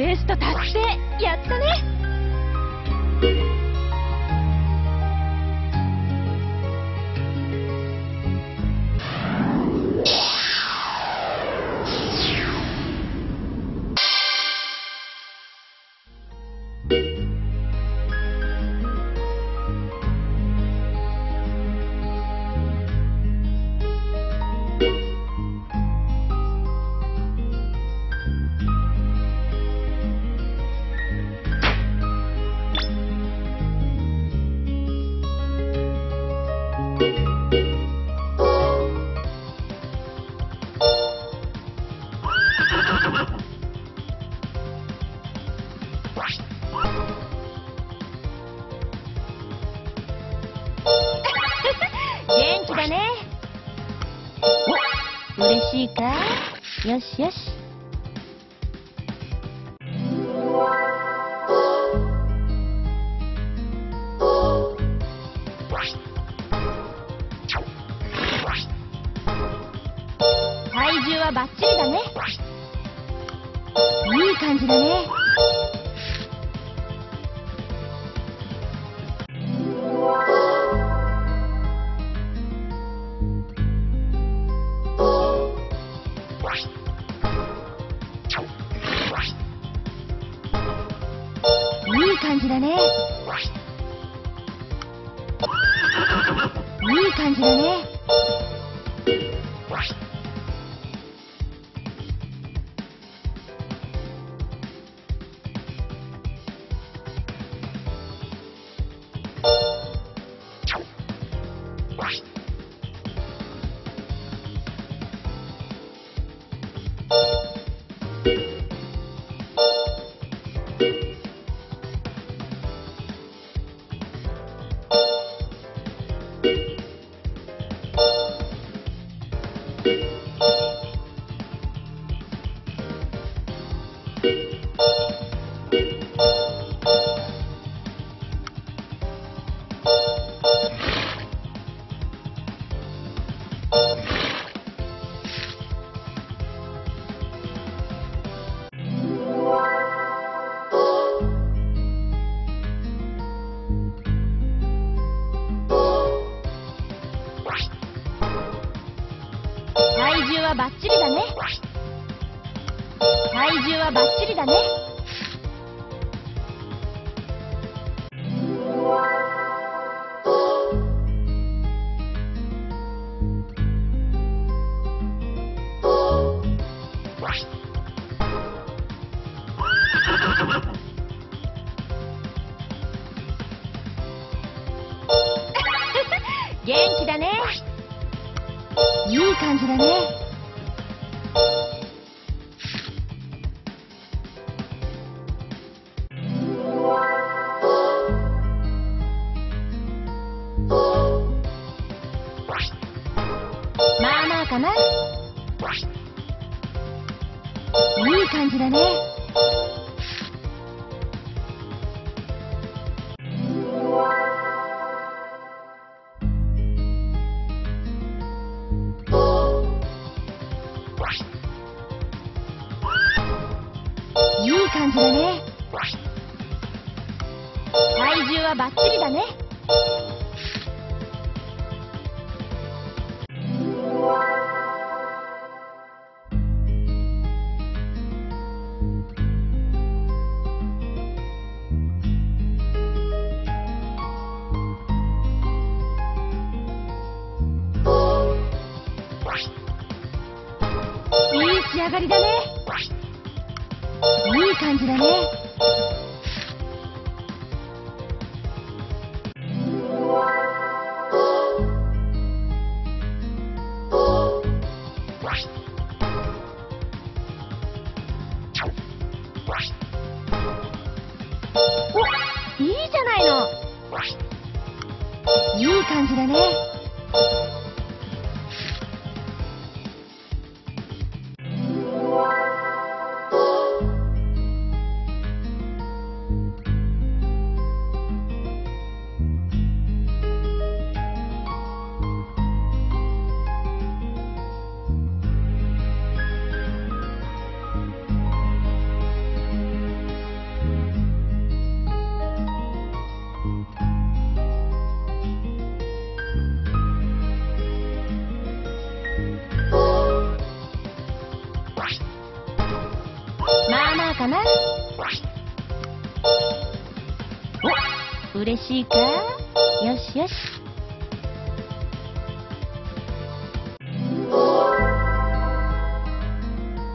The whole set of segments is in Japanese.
クエスト達成。やったね。しいか？よしよし。体重はバッチリだね。いい感じだね。じだね。いい感じだね。重はバッチリだね。体重はバッチリだね。元気だね。いい感じだね。仕上がりだね。いい感じだね。おいいじゃないの。いい感じだね。嬉しいか？よしよし。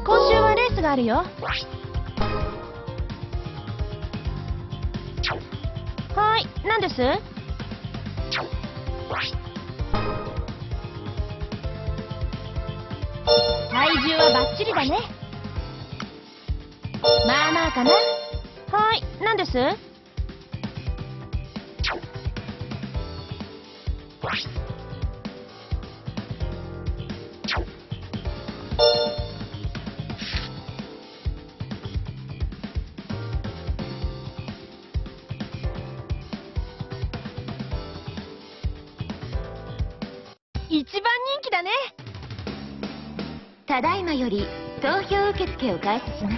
今週はレースがあるよ。はい何です？体重はバッチリだね。まあまあかな。はい何です？一番人気だね。ただいまより投票受付を開始します。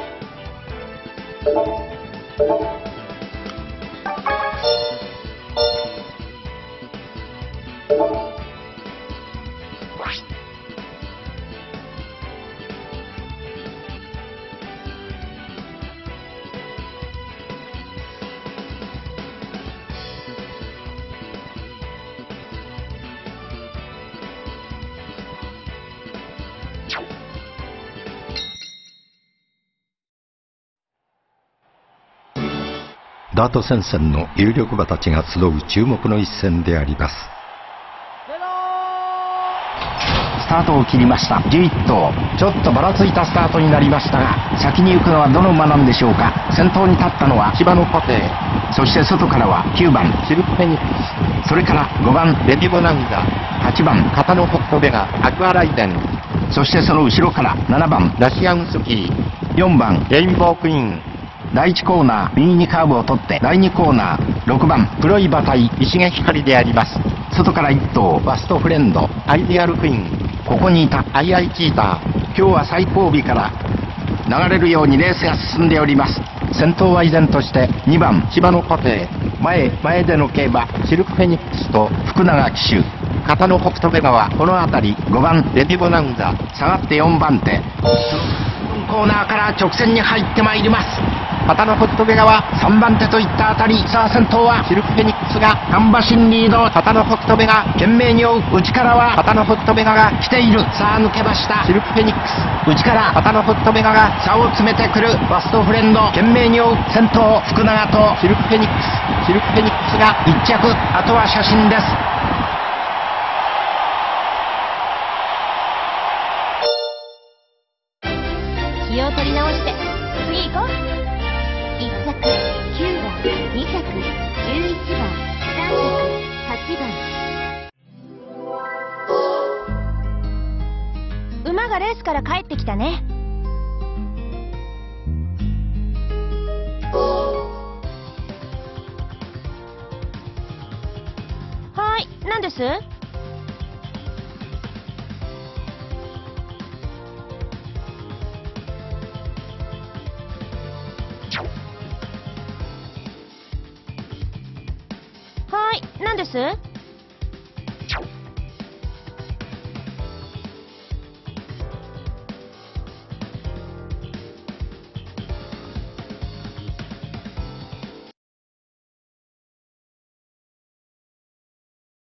ダート戦線の有力馬たちが集う注目の一戦であります。タートを切りました。11頭ちょっとばらついたスタートになりましたが先に行くのはどの馬なんでしょうか。先頭に立ったのは芝のポテ。そして外からは9番。シルクフェニックス。それから5番。レディボナンザ8番。片野北斗ベガ。アクアライデン。そしてその後ろから7番。ラシアンスキー。4番。レインボークイーン。第1コーナー。右にカーブを取って第2コーナー。6番。黒い馬体。石毛光であります。外から1頭。ファストフレンド。アイディアルクイーンここにいたアイアイチーター今日は最後尾から流れるようにレースが進んでおります。先頭は依然として2番千葉のパテ前前での競馬シルクフェニックスと福永騎手。片野北斗ベガはこの辺り5番レディボナウンザ下がって4番手。コーナーから直線に入ってまいります。片野北斗ベガは3番手といったあたり。さあ先頭はシルクフェニックスが半馬身リード。片野北斗ベガ懸命に追う内からは片野北斗ベガが来ている。さあ抜けました。シルクフェニックス内から片野北斗ベガが差を詰めてくる。バストフレンド。懸命に追う先頭。福永と。シルクフェニックス。シルクフェニックスが1着あとは写真です。気を取り直して。次行こう。1着9番2着11番3着8番。馬がレースから帰ってきたね。はい何です？はい。何です？